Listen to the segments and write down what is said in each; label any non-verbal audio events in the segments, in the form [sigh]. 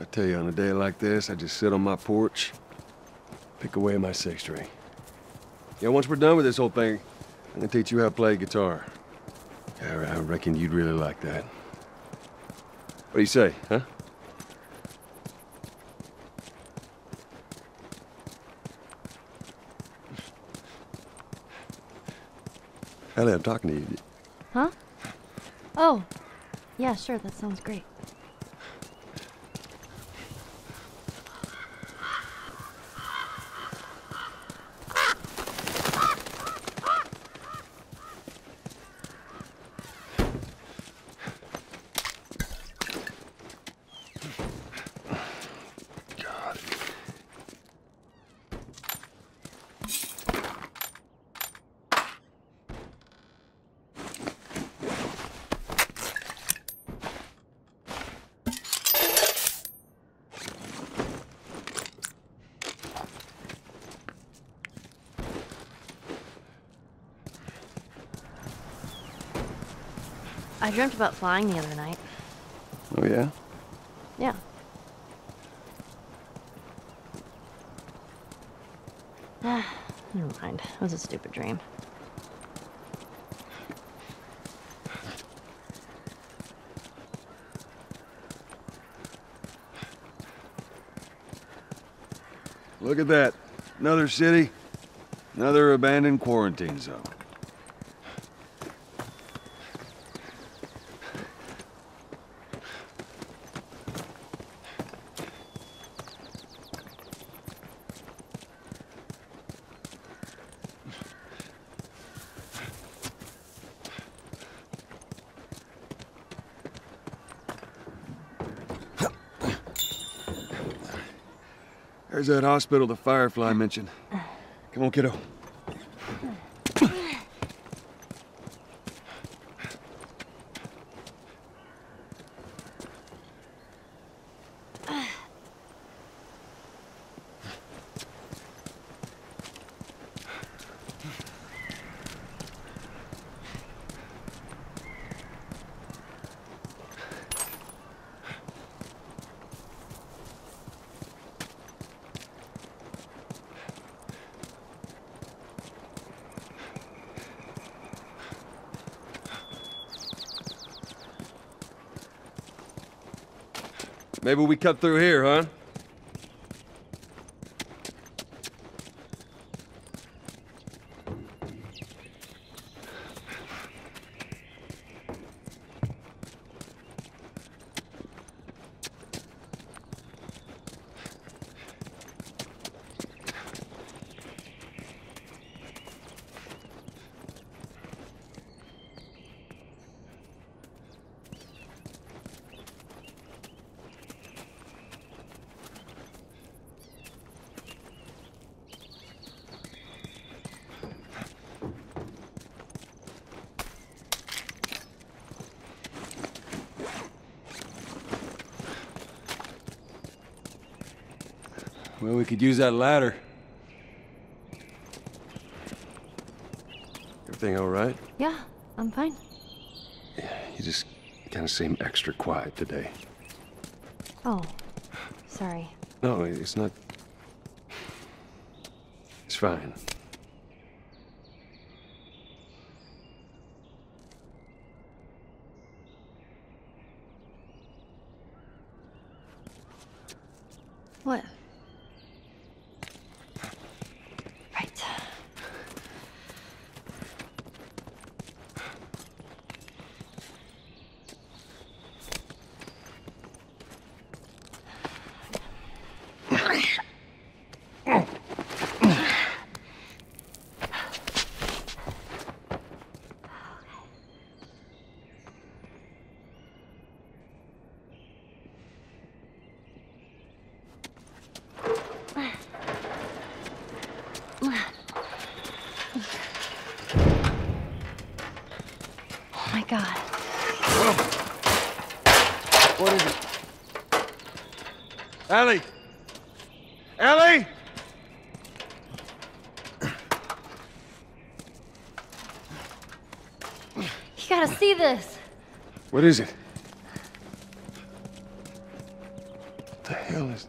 I tell you, on a day like this, I just sit on my porch, pick away my six string. Yeah, once we're done with this whole thing, I'm gonna teach you how to play guitar. Yeah, I reckon you'd really like that. What do you say, huh? Ellie, I'm talking to you. Huh? Oh, yeah, sure, that sounds great. I dreamt about flying the other night. Oh, yeah? Yeah. Ah, [sighs] never mind. It was a stupid dream. Look at that. Another city, another abandoned quarantine zone. There's that hospital the Firefly mentioned. Come on, kiddo. Maybe we cut through here, huh? Well, we could use that ladder. Everything all right? Yeah, I'm fine. Yeah, You just kind of seem extra quiet today. Oh, sorry. No, it's not. It's fine. What? My god. What is it? Ellie! Ellie! You gotta see this. What is it? What the hell is...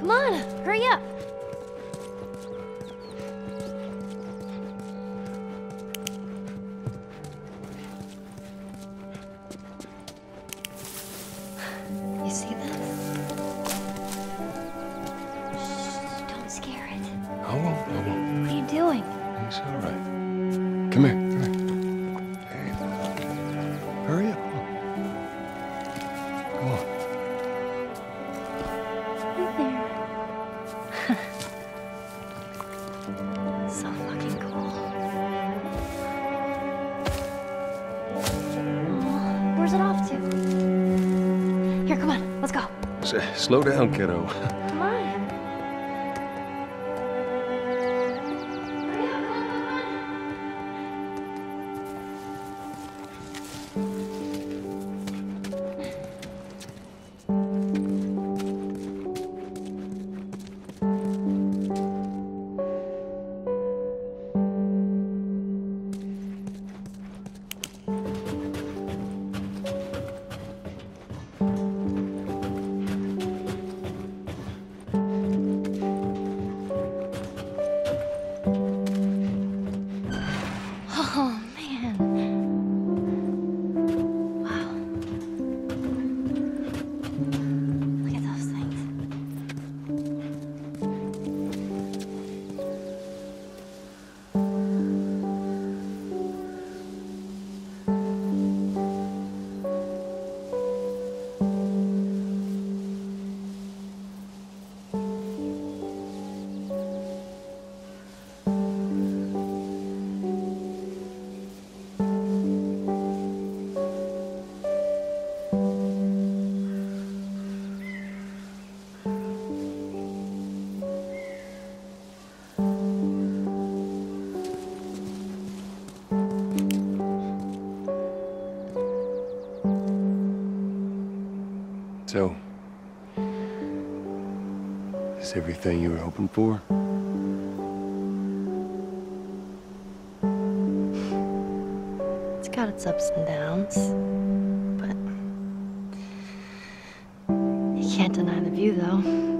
Come on, hurry up. You see? Shh, don't scare it. I won't, I won't. What are you doing? It's all right. Come here, come here. Eh, slow down, kiddo. So, is everything you were hoping for? It's got its ups and downs, but you can't deny the view, though.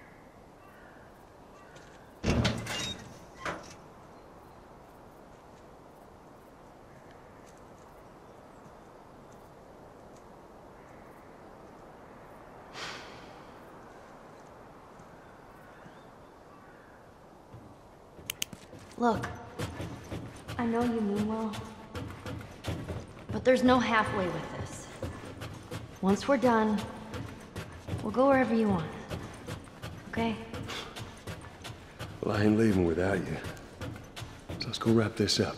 Look, I know you mean well, but there's no halfway with this. Once we're done, we'll go wherever you want. Okay? Well, I ain't leaving without you. So let's go wrap this up.